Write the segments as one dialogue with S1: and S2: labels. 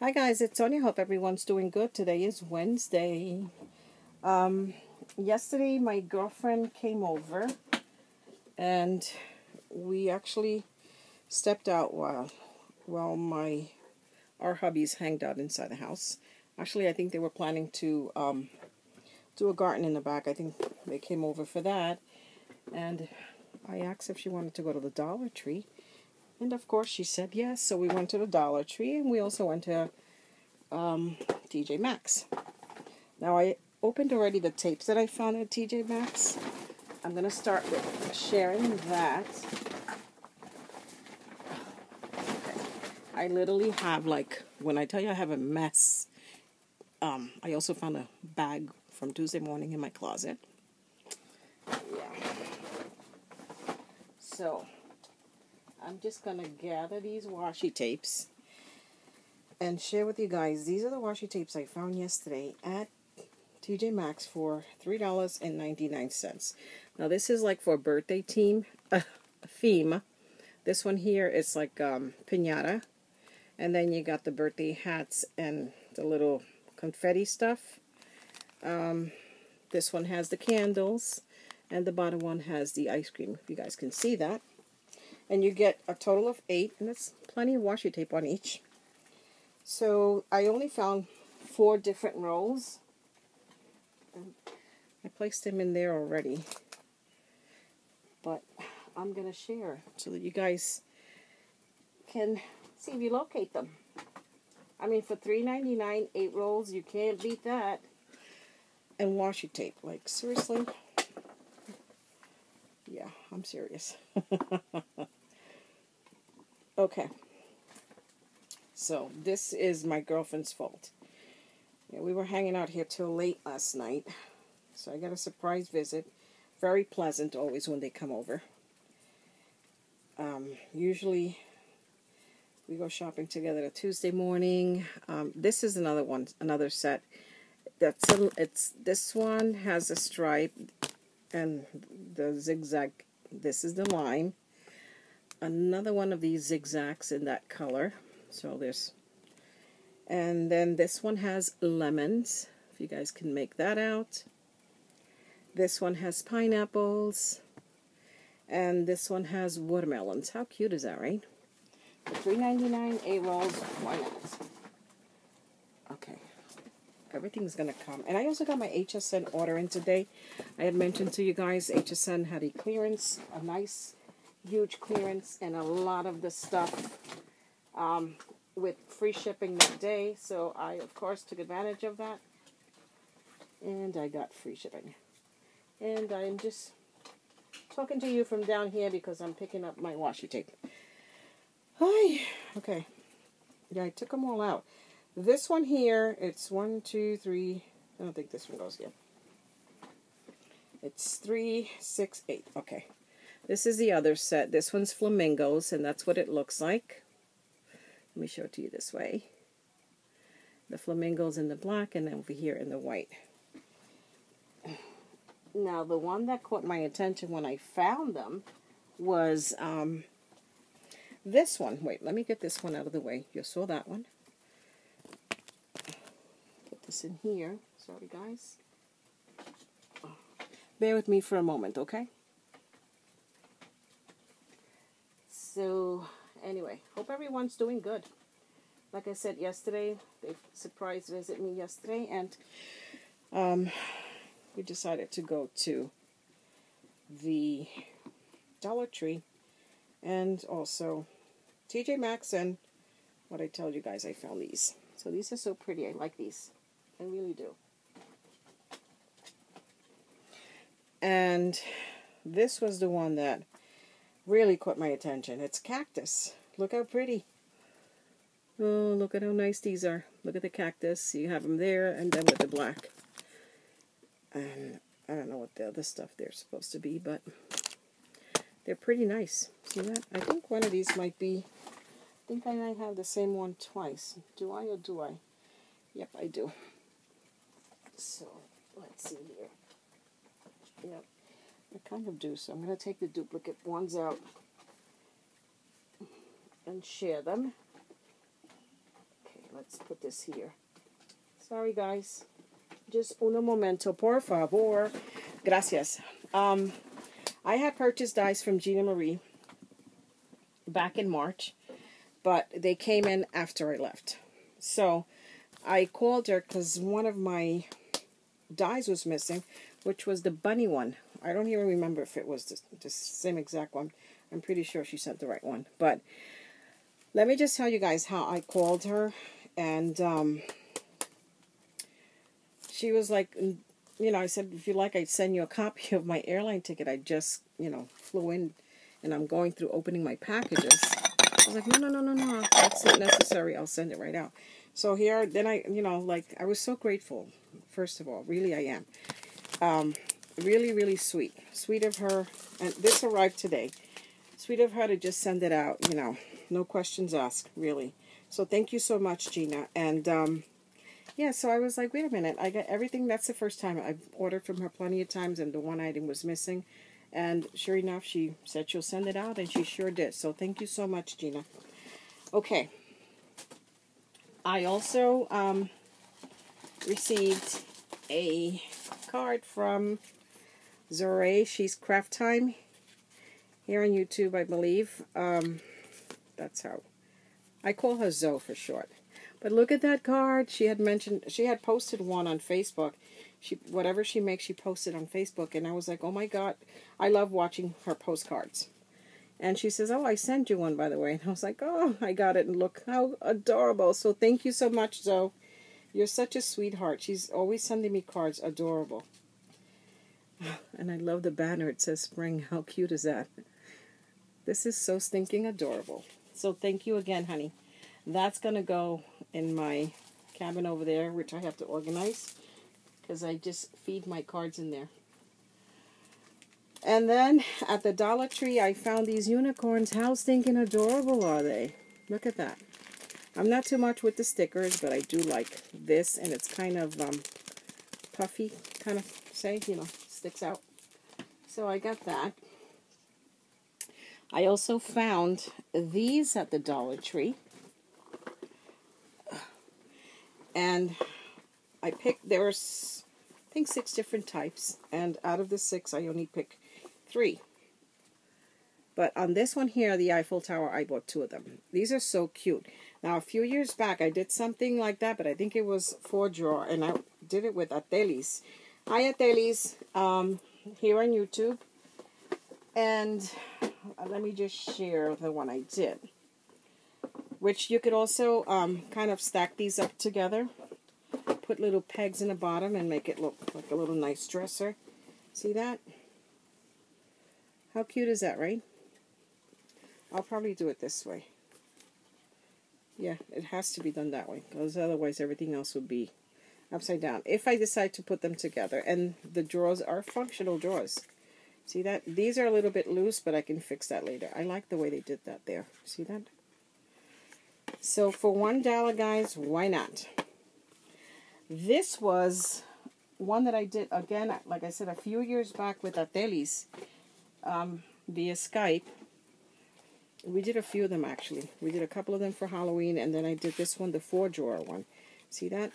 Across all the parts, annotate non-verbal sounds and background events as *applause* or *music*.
S1: Hi guys, it's Sonia. Hope everyone's doing good. Today is Wednesday. Um, yesterday my girlfriend came over and we actually stepped out while while my our hubbies hanged out inside the house. Actually, I think they were planning to um, do a garden in the back. I think they came over for that. And I asked if she wanted to go to the Dollar Tree. And of course, she said yes. So we went to the Dollar Tree and we also went to um, TJ Maxx. Now, I opened already the tapes that I found at TJ Maxx. I'm going to start with sharing that. I literally have, like, when I tell you I have a mess, um, I also found a bag from Tuesday morning in my closet. Yeah. So, I'm just going to gather these washi tapes and share with you guys. These are the washi tapes I found yesterday at TJ Maxx for $3.99. Now this is like for a birthday team, *laughs* theme. This one here is like um, pinata. And then you got the birthday hats and the little confetti stuff. Um, this one has the candles. And the bottom one has the ice cream, if you guys can see that. And you get a total of eight, and that's plenty of washi tape on each. So I only found four different rolls. I placed them in there already. But I'm to share so that you guys can see if you locate them. I mean, for $3.99, eight rolls, you can't beat that. And washi tape. Like, seriously? Yeah, I'm serious. *laughs* okay. So, this is my girlfriend's fault. Yeah, we were hanging out here till late last night. So, I got a surprise visit. Very pleasant always when they come over. Um, usually, we go shopping together a Tuesday morning. Um, this is another one, another set. That's a, it's this one has a stripe and the zigzag. This is the line. Another one of these zigzags in that color. So there's, and then this one has lemons. If you guys can make that out. This one has pineapples. And this one has watermelons. How cute is that, right? For $3.99, eight rolls, why not? Okay. Everything's going to come. And I also got my HSN order in today. I had mentioned to you guys, HSN had a clearance, a nice, huge clearance, and a lot of the stuff um, with free shipping that day. So I, of course, took advantage of that. And I got free shipping. And I'm just talking to you from down here because I'm picking up my washi tape. Hi. Okay. Yeah, I took them all out. This one here, it's one, two, three. I don't think this one goes here. It's three, six, eight. Okay. This is the other set. This one's flamingos, and that's what it looks like. Let me show it to you this way. The flamingos in the black, and then over here in the white. Now, the one that caught my attention when I found them was um, this one. Wait, let me get this one out of the way. You saw that one. Put this in here. Sorry, guys. Bear with me for a moment, okay? So, anyway, hope everyone's doing good. Like I said yesterday, they surprise visit me yesterday, and um, we decided to go to the Dollar Tree and also TJ Maxx and what I told you guys I found these. So these are so pretty. I like these. I really do. And this was the one that really caught my attention. It's cactus. Look how pretty. Oh, look at how nice these are. Look at the cactus. You have them there and then with the black. And I don't know what the other stuff they're supposed to be, but they're pretty nice. See that? I think one of these might be, I think I might have the same one twice. Do I or do I? Yep, I do. So, let's see here. Yep, I kind of do. So I'm going to take the duplicate ones out and share them. Okay, let's put this here. Sorry, guys. Just un momento, por favor. Gracias. Um, I had purchased dies from Gina Marie back in March, but they came in after I left. So I called her because one of my dies was missing, which was the bunny one. I don't even remember if it was the, the same exact one. I'm pretty sure she sent the right one. But let me just tell you guys how I called her. And um, she was like, you know, I said, if you like, I'd send you a copy of my airline ticket. I just, you know, flew in and I'm going through opening my packages. I was like, no, no, no, no, no, that's not necessary. I'll send it right out. So here, then I, you know, like, I was so grateful, first of all. Really, I am. Um, really, really sweet. Sweet of her. And this arrived today. Sweet of her to just send it out, you know. No questions asked, really. So thank you so much, Gina. And, um, yeah, so I was like, wait a minute. I got everything. That's the first time I've ordered from her plenty of times, and the one item was missing. And sure enough, she said she'll send it out, and she sure did. So thank you so much, Gina. Okay. I also um, received a card from Zore. She's Craft Time here on YouTube, I believe. Um, that's how I call her Zoe for short. But look at that card. She had mentioned, she had posted one on Facebook. She Whatever she makes, she posted on Facebook. And I was like, oh my God, I love watching her postcards. And she says, oh, I sent you one, by the way. And I was like, oh, I got it. And look how adorable. So thank you so much, Zoe. You're such a sweetheart. She's always sending me cards. Adorable. And I love the banner. It says spring. How cute is that? This is so stinking adorable. So thank you again, honey. That's going to go in my cabin over there, which I have to organize because I just feed my cards in there. And then at the Dollar Tree, I found these unicorns. How stinking adorable are they? Look at that. I'm not too much with the stickers, but I do like this, and it's kind of um, puffy, kind of say, you know, sticks out. So I got that. I also found these at the Dollar Tree. and I picked, there were, I think, six different types, and out of the six, I only picked three. But on this one here, the Eiffel Tower, I bought two of them. These are so cute. Now, a few years back, I did something like that, but I think it was four drawer, and I did it with Atelis. Hi, Atelis, um, here on YouTube. And let me just share the one I did which you could also um, kind of stack these up together. Put little pegs in the bottom and make it look like a little nice dresser. See that? How cute is that, right? I'll probably do it this way. Yeah, it has to be done that way, because otherwise everything else would be upside down. If I decide to put them together, and the drawers are functional drawers. See that? These are a little bit loose, but I can fix that later. I like the way they did that there. See that? So for one dollar, guys, why not? This was one that I did again, like I said, a few years back with Atelis um, via Skype. We did a few of them actually. We did a couple of them for Halloween, and then I did this one, the four drawer one. See that?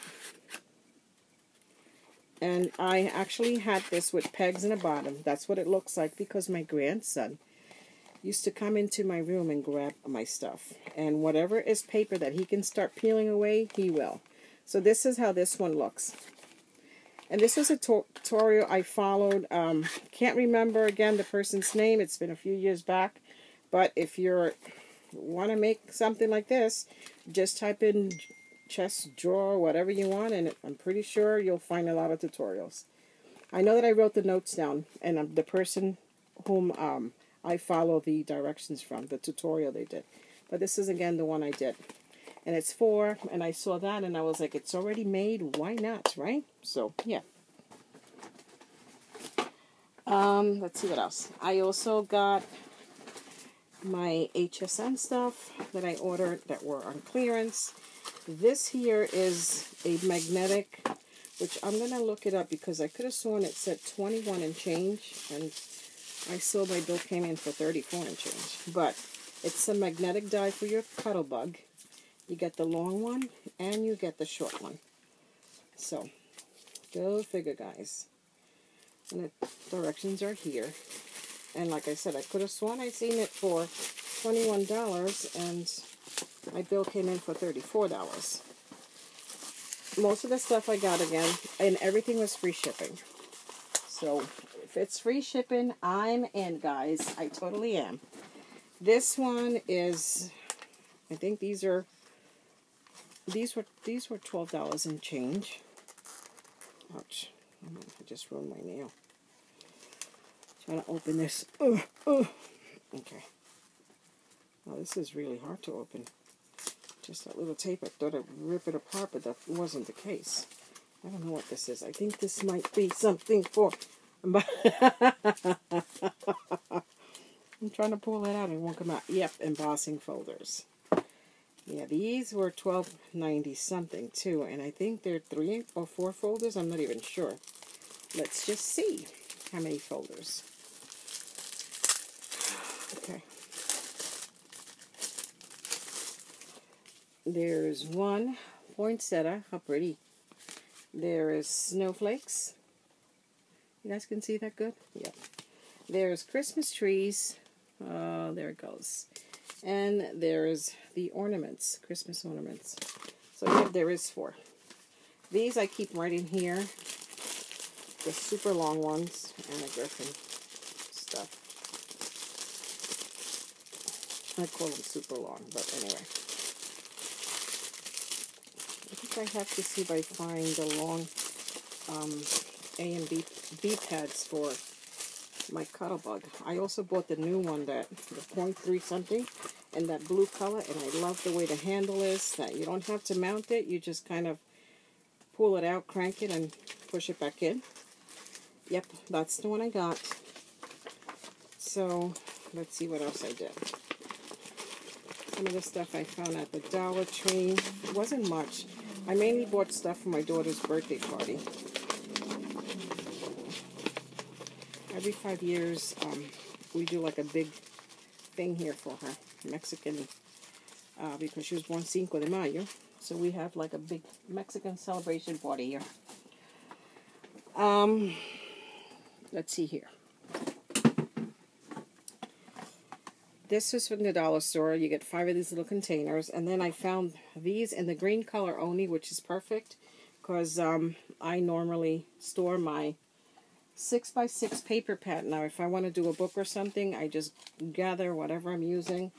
S1: And I actually had this with pegs in the bottom. That's what it looks like because my grandson used to come into my room and grab my stuff. And whatever is paper that he can start peeling away, he will. So this is how this one looks. And this was a tutorial I followed. Um, can't remember again the person's name. It's been a few years back. But if you want to make something like this, just type in chest drawer, whatever you want, and I'm pretty sure you'll find a lot of tutorials. I know that I wrote the notes down, and the person whom um, I follow the directions from, the tutorial they did. But this is, again, the one I did. And it's four, and I saw that, and I was like, it's already made, why not, right? So, yeah. Um, let's see what else. I also got my HSN stuff that I ordered that were on clearance. This here is a magnetic, which I'm going to look it up because I could have sworn it said 21 and change, and I saw my bill came in for 34 and change. But it's a magnetic die for your Cuttlebug. You get the long one and you get the short one. So, go figure, guys. And the directions are here. And like I said, I could have sworn I seen it for $21 and my bill came in for $34. Most of the stuff I got again, and everything was free shipping. So if it's free shipping, I'm in, guys. I totally am. This one is, I think these are, these were these were twelve dollars and change. Ouch! I just ruined my nail. Trying to open this. Uh, uh. Okay. Now this is really hard to open. Just that little tape. I thought I'd rip it apart, but that wasn't the case. I don't know what this is. I think this might be something for *laughs* I'm trying to pull that out. It won't come out. Yep, embossing folders. Yeah, these were twelve ninety something too, and I think they're three or four folders. I'm not even sure. Let's just see how many folders. *sighs* Okay. There's one poinsettia. How pretty. There is snowflakes. You guys can see that good? Yeah. There's Christmas trees. Oh, there it goes. And there's the ornaments, Christmas ornaments. So yeah, there is four. These I keep right in here. The super long ones and a griffin stuff. I call them super long, but anyway. I have to see if I find the long um, a and B, B pads for my Cuttlebug. I also bought the new one, that the .3 something, in that blue color, and I love the way the handle is, that you don't have to mount it, you just kind of pull it out, crank it, and push it back in. Yep, that's the one I got. So, let's see what else I did. Some of the stuff I found at the Dollar Tree. Wasn't much. I mainly bought stuff for my daughter's birthday party. every five years, um, we do like a big thing here for her, Mexican, uh, because she was born Cinco de Mayo. So we have like a big Mexican celebration party here. Um, let's see here. This is from the dollar store. You get five of these little containers. And then I found these in the green color only, which is perfect because um, I normally store my six by six paper pad. Now, if I want to do a book or something, I just gather whatever I'm using.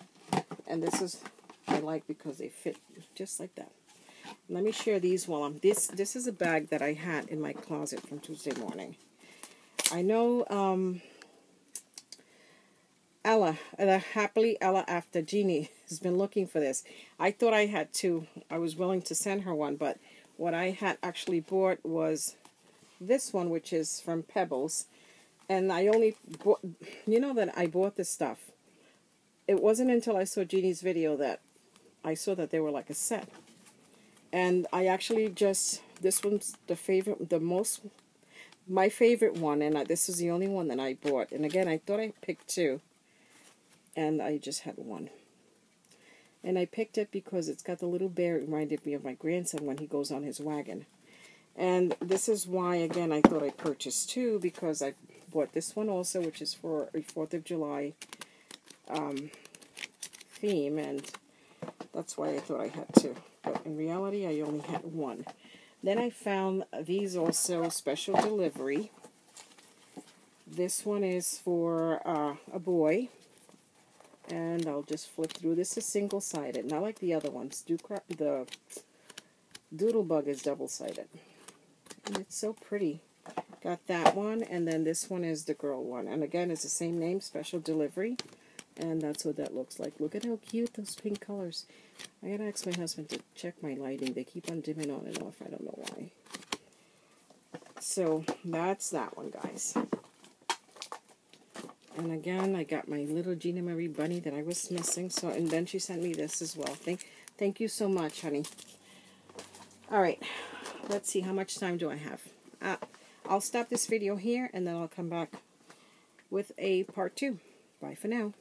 S1: And this is, I like because they fit just like that. Let me share these while I'm, this, this is a bag that I had in my closet from Tuesday morning. I know, um, Ella, the Happily Ella After Jeannie has been looking for this. I thought I had two. I was willing to send her one, but what I had actually bought was this one, which is from Pebbles. And I only bought, you know that I bought this stuff. It wasn't until I saw Jeannie's video that I saw that they were like a set. And I actually just, this one's the favorite, the most, my favorite one. And I, this is the only one that I bought. And again, I thought I picked two. And I just had one. And I picked it because it's got the little bear. It reminded me of my grandson when he goes on his wagon. And this is why, again, I thought I purchased two, because I bought this one also, which is for a 4th of July um, theme, and that's why I thought I had two. But in reality, I only had one. Then I found these also special delivery. This one is for uh, a boy, and I'll just flip through. This is single-sided, not like the other ones. Do the Doodlebug is double-sided. And it's so pretty. Got that one, and then this one is the girl one. And again, it's the same name, special delivery. And that's what that looks like. Look at how cute those pink colors. I gotta ask my husband to check my lighting. They keep on dimming on and off. I don't know why. So that's that one, guys. And again, I got my little Gina Marie bunny that I was missing. So, and then she sent me this as well. Thank, thank you so much, honey. All right let's see, how much time do I have? Uh, I'll stop this video here, and then I'll come back with a part two. Bye for now.